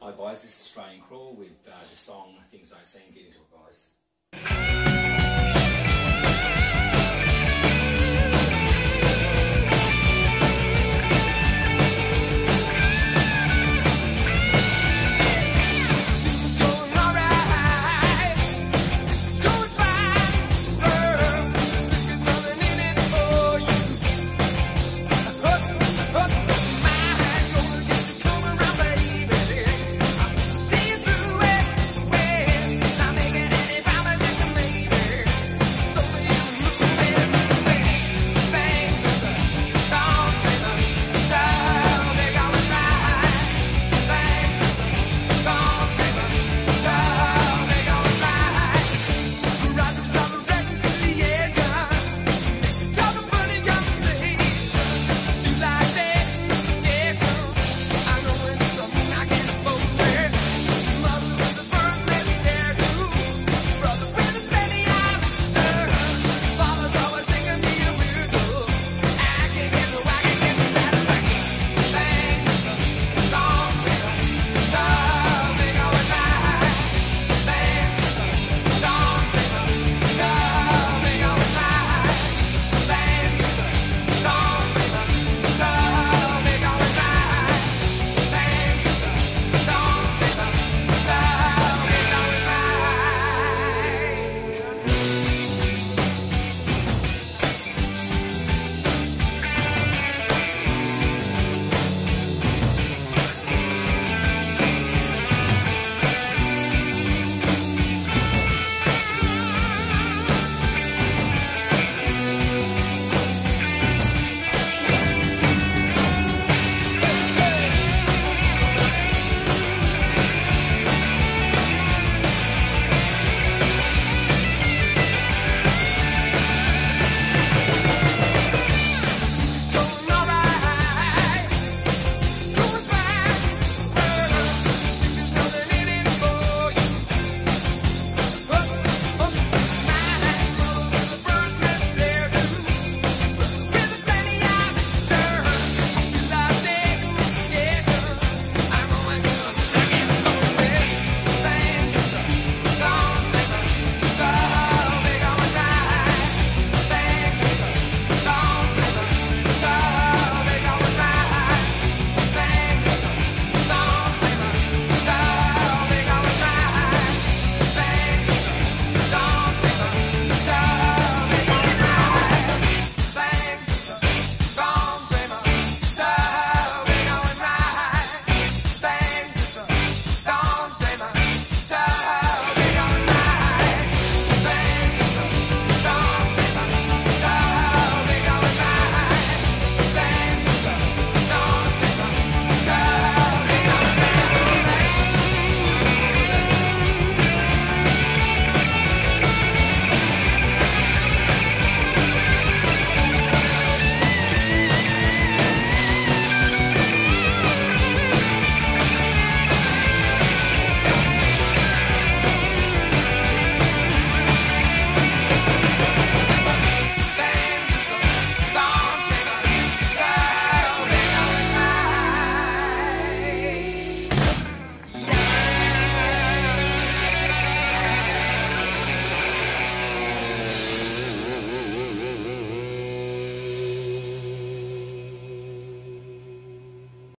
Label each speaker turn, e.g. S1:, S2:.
S1: Hi guys, this is Australian Crawl with uh, the song Things Don't Seem Get Into It guys.